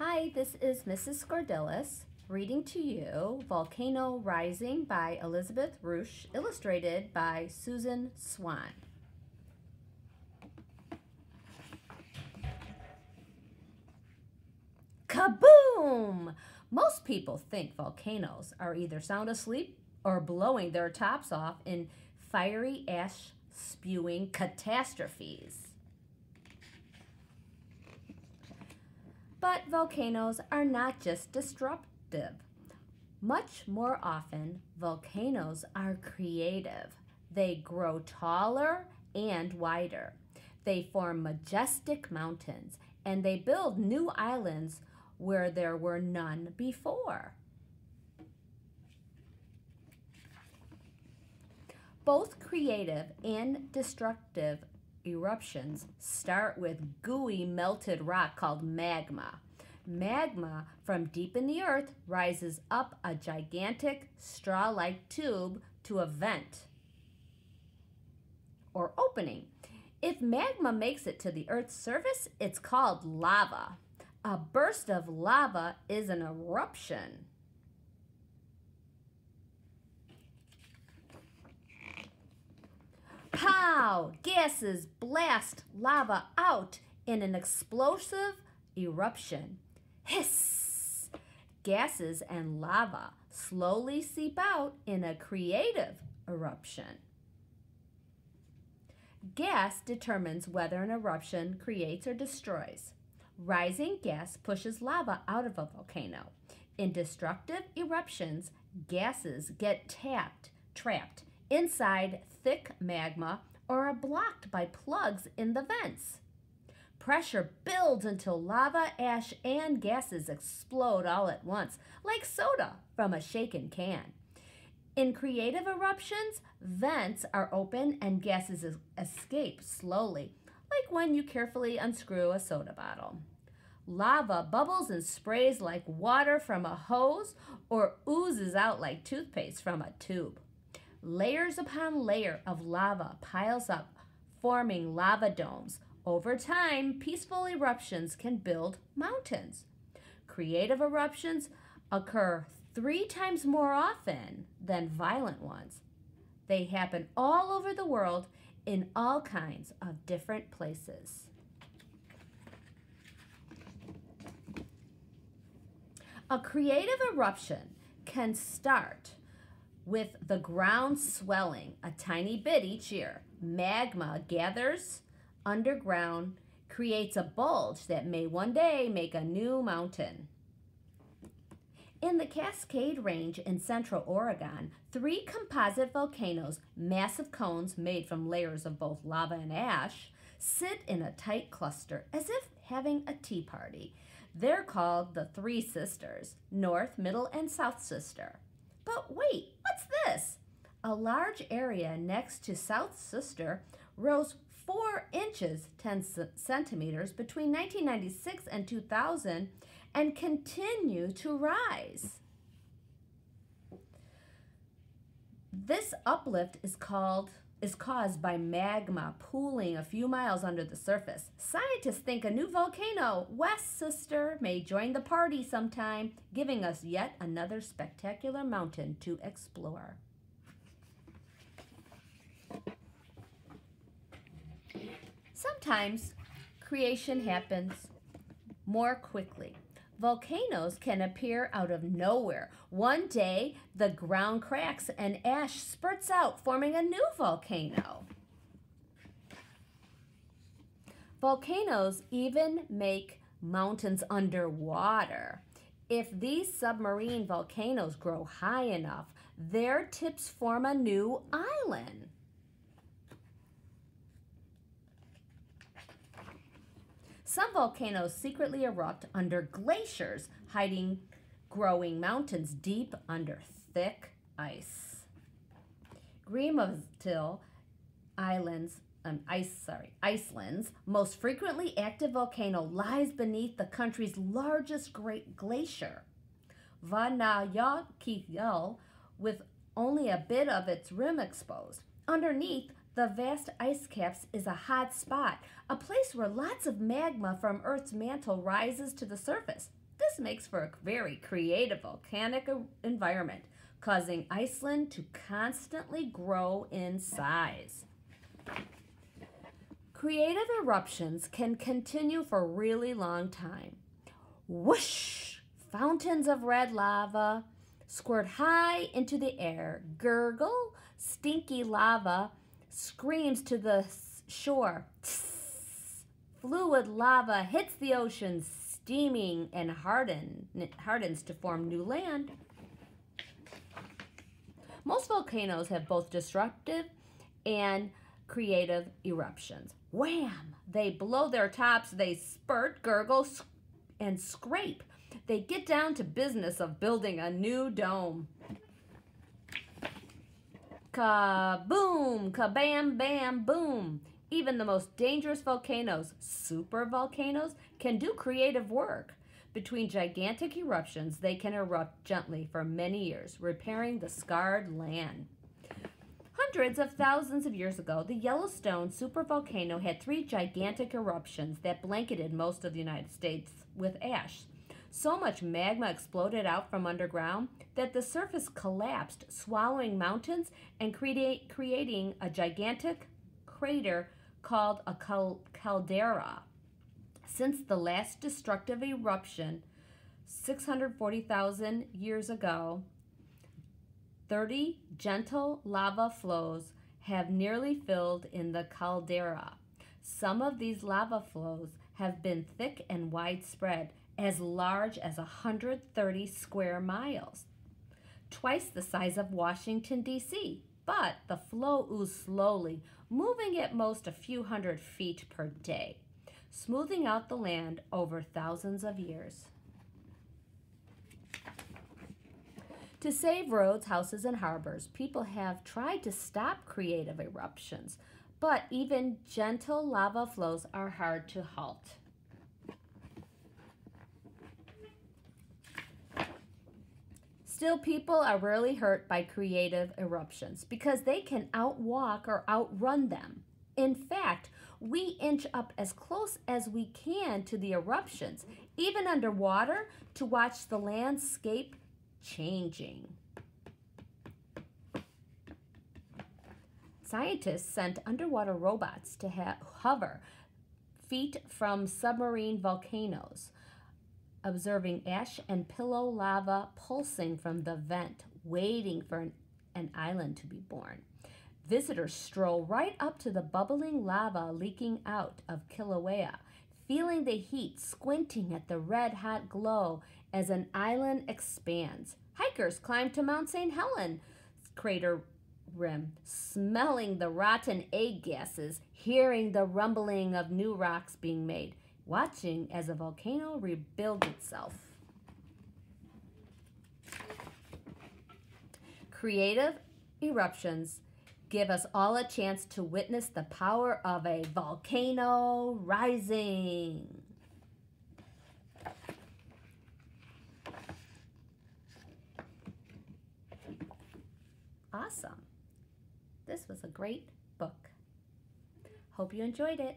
Hi, this is Mrs. Scordillis reading to you Volcano Rising by Elizabeth Rusch, illustrated by Susan Swan. Kaboom! Most people think volcanoes are either sound asleep or blowing their tops off in fiery ash spewing catastrophes. But volcanoes are not just disruptive. Much more often, volcanoes are creative. They grow taller and wider. They form majestic mountains and they build new islands where there were none before. Both creative and destructive eruptions start with gooey melted rock called magma. Magma from deep in the earth rises up a gigantic straw-like tube to a vent or opening. If magma makes it to the earth's surface, it's called lava. A burst of lava is an eruption. Pow! Gases blast lava out in an explosive eruption. Hiss! Gases and lava slowly seep out in a creative eruption. Gas determines whether an eruption creates or destroys. Rising gas pushes lava out of a volcano. In destructive eruptions, gases get tapped, trapped inside thick magma or are blocked by plugs in the vents. Pressure builds until lava, ash, and gases explode all at once, like soda from a shaken can. In creative eruptions, vents are open and gases escape slowly, like when you carefully unscrew a soda bottle. Lava bubbles and sprays like water from a hose or oozes out like toothpaste from a tube. Layers upon layer of lava piles up, forming lava domes. Over time, peaceful eruptions can build mountains. Creative eruptions occur three times more often than violent ones. They happen all over the world in all kinds of different places. A creative eruption can start with the ground swelling a tiny bit each year. Magma gathers underground, creates a bulge that may one day make a new mountain. In the Cascade Range in central Oregon, three composite volcanoes, massive cones made from layers of both lava and ash, sit in a tight cluster as if having a tea party. They're called the Three Sisters, North, Middle, and South Sister. But wait, what's this? A large area next to South Sister rose 4 inches 10 centimeters between 1996 and 2000 and continue to rise. This uplift is called is caused by magma pooling a few miles under the surface. Scientists think a new volcano, West Sister, may join the party sometime, giving us yet another spectacular mountain to explore. Sometimes creation happens more quickly. Volcanoes can appear out of nowhere. One day, the ground cracks and ash spurts out, forming a new volcano. Volcanoes even make mountains underwater. If these submarine volcanoes grow high enough, their tips form a new island. Some volcanoes secretly erupt under glaciers, hiding growing mountains deep under thick ice. Grímsvötn Islands, um, ice, sorry, Iceland's most frequently active volcano lies beneath the country's largest great glacier. Vatnajökull, with only a bit of its rim exposed. Underneath, the vast ice caps is a hot spot, a place where lots of magma from Earth's mantle rises to the surface. This makes for a very creative volcanic environment, causing Iceland to constantly grow in size. Creative eruptions can continue for a really long time. Whoosh! Fountains of red lava squirt high into the air. Gurgle, stinky lava screams to the shore. Fluid lava hits the ocean, steaming and harden, hardens to form new land. Most volcanoes have both disruptive and creative eruptions. Wham! They blow their tops, they spurt, gurgle, and scrape. They get down to business of building a new dome. Kaboom! Kabam, bam, boom! Even the most dangerous volcanoes, super volcanoes, can do creative work. Between gigantic eruptions, they can erupt gently for many years, repairing the scarred land. Hundreds of thousands of years ago, the Yellowstone supervolcano had three gigantic eruptions that blanketed most of the United States with ash. So much magma exploded out from underground that the surface collapsed, swallowing mountains and create, creating a gigantic crater called a caldera. Since the last destructive eruption 640,000 years ago, 30 gentle lava flows have nearly filled in the caldera. Some of these lava flows have been thick and widespread, as large as 130 square miles, twice the size of Washington, D.C. But the flow oozed slowly, moving at most a few hundred feet per day, smoothing out the land over thousands of years. To save roads, houses, and harbors, people have tried to stop creative eruptions, but even gentle lava flows are hard to halt. Still, people are rarely hurt by creative eruptions because they can outwalk or outrun them. In fact, we inch up as close as we can to the eruptions, even underwater, to watch the landscape changing. Scientists sent underwater robots to hover feet from submarine volcanoes observing ash and pillow lava pulsing from the vent, waiting for an, an island to be born. Visitors stroll right up to the bubbling lava leaking out of Kilauea, feeling the heat, squinting at the red hot glow as an island expands. Hikers climb to Mount St. Helens crater rim, smelling the rotten egg gases, hearing the rumbling of new rocks being made watching as a volcano rebuilds itself. Creative eruptions give us all a chance to witness the power of a volcano rising. Awesome. This was a great book. Hope you enjoyed it.